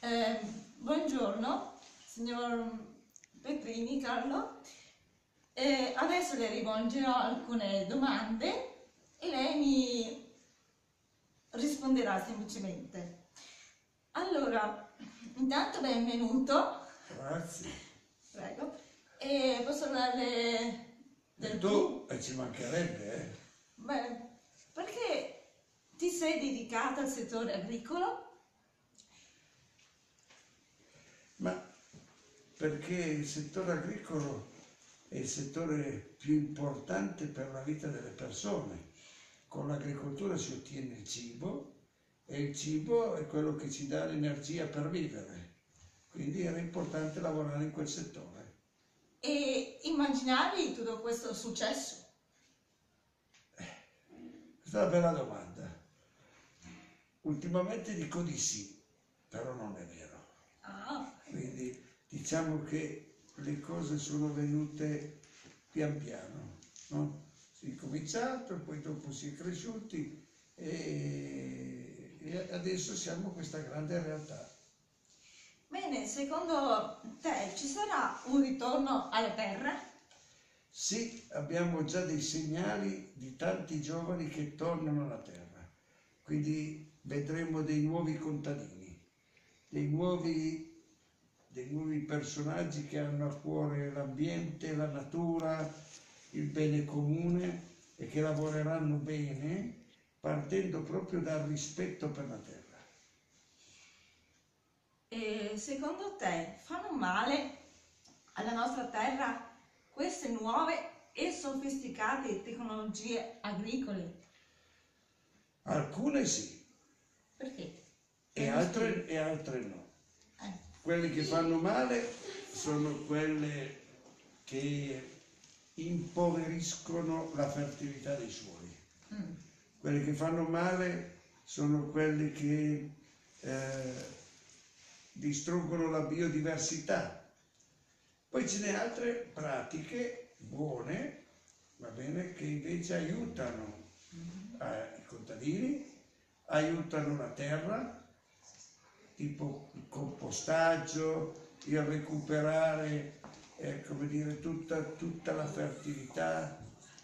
Eh, buongiorno, signor Petrini, Carlo. Eh, adesso le rivolgerò alcune domande e lei mi risponderà semplicemente. Allora, intanto benvenuto. Grazie. Prego. E posso darle del tu e ci mancherebbe, eh? Beh, perché ti sei dedicata al settore agricolo? Perché il settore agricolo è il settore più importante per la vita delle persone. Con l'agricoltura si ottiene il cibo e il cibo è quello che ci dà l'energia per vivere. Quindi era importante lavorare in quel settore. E immaginavi tutto questo successo? Questa è una bella domanda. Ultimamente dico di sì, però non è vero. Ah. Quindi diciamo che le cose sono venute pian piano, no? Si è cominciato, poi dopo si è cresciuti e, e adesso siamo questa grande realtà. Bene, secondo te ci sarà un ritorno alla terra? Sì, abbiamo già dei segnali di tanti giovani che tornano alla terra, quindi vedremo dei nuovi contadini, dei nuovi, dei nuovi personaggi che hanno a cuore l'ambiente, la natura, il bene comune e che lavoreranno bene partendo proprio dal rispetto per la terra. E secondo te fanno male alla nostra terra queste nuove e sofisticate tecnologie agricole? Alcune sì. Perché? E altre, e altre no. Quelle che fanno male sono quelle che impoveriscono la fertilità dei suoli. Mm. Quelle che fanno male sono quelle che eh, distruggono la biodiversità poi ce ne altre pratiche buone, va bene, che invece aiutano eh, i contadini, aiutano la terra, tipo il compostaggio, il recuperare, eh, come dire, tutta, tutta la fertilità.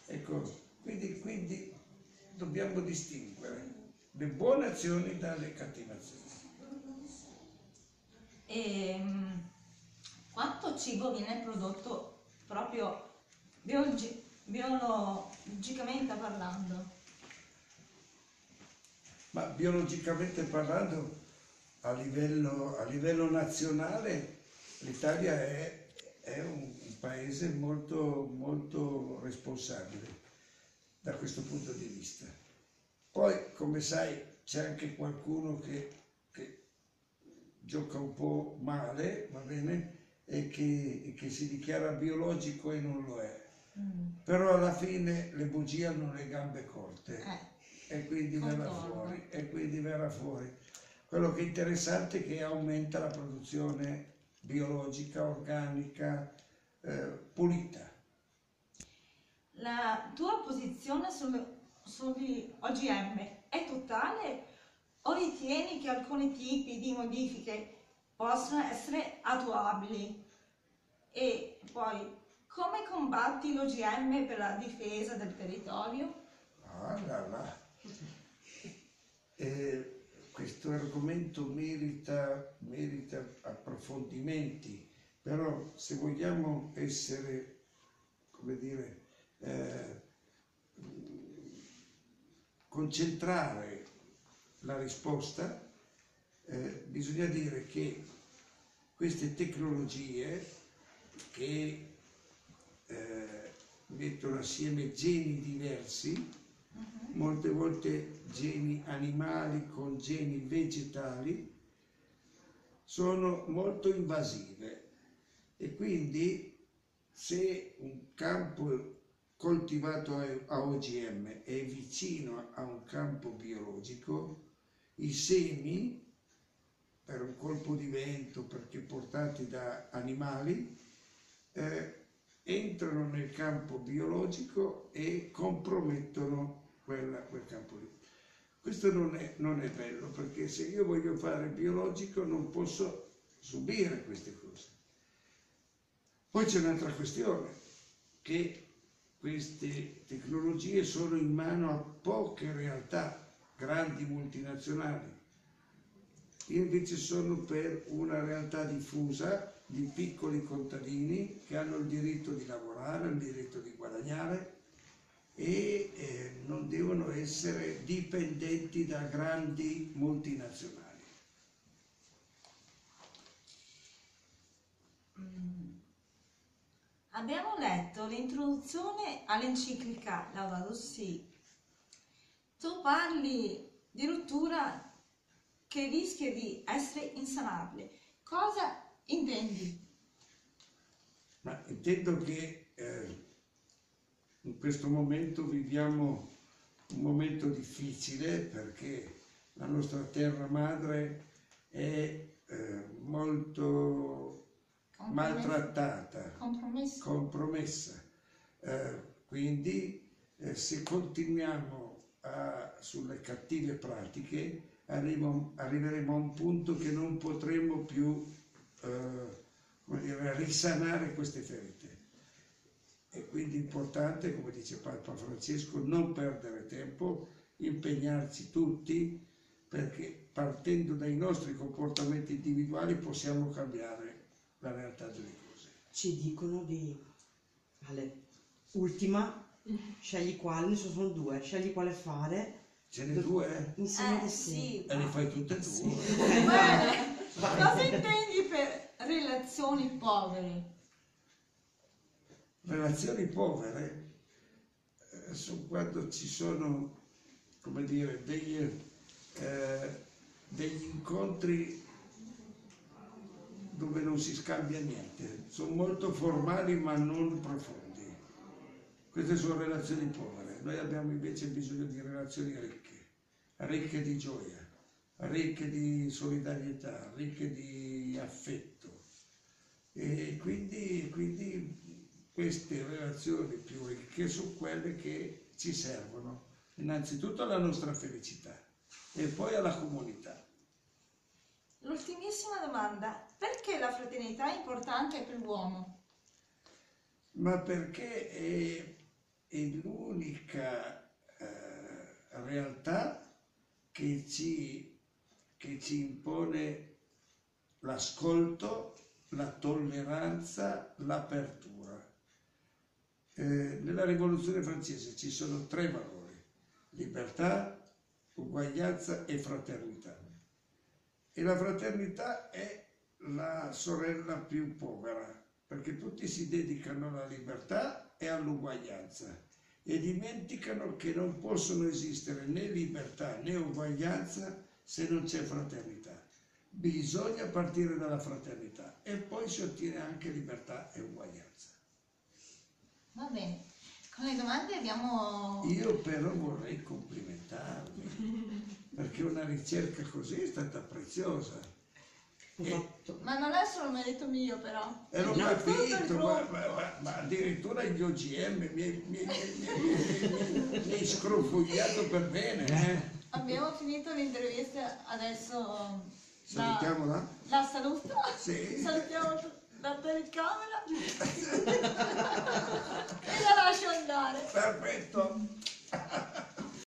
Ecco, quindi, quindi dobbiamo distinguere le buone azioni dalle cattive azioni. E, ehm, quanto cibo viene prodotto proprio biologi- biologicamente parlando? Ma biologicamente parlando, a livello, a livello nazionale, l'Italia è, è un, un, paese molto, molto responsabile da questo punto di vista. Poi, come sai, c'è anche qualcuno che, che gioca un po' male, va bene? e che, che, si dichiara biologico e non lo è. Mm. Però alla fine le bugie hanno le gambe corte eh. e, quindi verrà fuori, e quindi verrà fuori. Quello che è interessante è che aumenta la produzione biologica, organica, eh, pulita. La tua posizione sugli OGM è totale o ritieni che alcuni tipi di modifiche possono essere attuabili. E poi, come combatti l'OGM per la difesa del territorio? Ah là là. Eh, questo argomento merita, merita approfondimenti, però se vogliamo essere, come dire, eh, concentrare la risposta, eh, bisogna dire che queste tecnologie che eh, mettono assieme geni diversi. Molte volte geni animali con geni vegetali, sono molto invasive e quindi se un campo coltivato a OGM è vicino a un campo biologico, i semi per un colpo di vento, perché portati da animali, eh, entrano nel campo biologico e compromettono quella, quel campo lì. Questo non è, non è bello perché se io voglio fare biologico non posso subire queste cose. Poi c'è un'altra questione, che queste tecnologie sono in mano a poche realtà, grandi multinazionali. Io invece sono per una realtà diffusa di piccoli contadini che hanno il diritto di lavorare, il diritto di guadagnare e eh, non devono essere dipendenti da grandi multinazionali. Mm. Abbiamo letto l'introduzione all'enciclica Laudato Si. Tu parli di rottura che rischia di essere insanabile. Cosa intendi? Ma intendo che eh, questo momento viviamo un momento difficile perché la nostra terra madre è eh, molto maltrattata, Compromesso. compromessa. Eh, quindi eh, se continuiamo a- sulle cattive pratiche arrivo- arriveremo a un punto che non potremo più dire, risanare queste ferite. E quindi è importante, come dice Papa Francesco, non perdere tempo, impegnarci tutti perché partendo dai nostri comportamenti individuali possiamo cambiare la realtà delle cose. Ci dicono di... Ale, ultima, scegli quale, ne sono due, scegli quale fare Ce n'è due eh? insieme Eh, a sì. e le fai tutte e due. Bene. Vai. Cosa intendi per relazioni povere? Relazioni povere eh, sono quando ci sono, come dire, degli, eh, degli incontri dove non si scambia niente, sono molto formali ma non profondi. Queste sono relazioni povere, noi abbiamo invece bisogno di relazioni ricche, ricche di gioia, ricche di solidarietà, ricche di affetto. E quindi, quindi queste relazioni più ricche sono quelle che ci servono, innanzitutto alla nostra felicità e poi alla comunità. L'ultimissima domanda, perché la fraternità è importante per l'uomo? ma perché è, è l'unica eh, realtà che ci, che ci impone l'ascolto, la tolleranza, l'apertura. Eh, nella rivoluzione francese ci sono tre valori, libertà, uguaglianza e fraternità. E la fraternità è la sorella più povera, perché tutti si dedicano alla libertà e all'uguaglianza e dimenticano che non possono esistere né libertà né uguaglianza se non c'è fraternità. Bisogna partire dalla fraternità e poi si ottiene anche libertà e uguaglianza. Va bene, con le domande abbiamo... Io però vorrei complimentarmi, perché una ricerca così è stata preziosa. Ho fatto... Ma non è solo merito mio però. E l'ho capito, ma, ma- ma- addirittura gli OGM mi mi- hai scrofugliato per bene. Eh? Abbiamo finito l'intervista, adesso la, Salutiamola? la saluto. Sì. Salutiamo la telecamera e la lascio andare. Perfetto.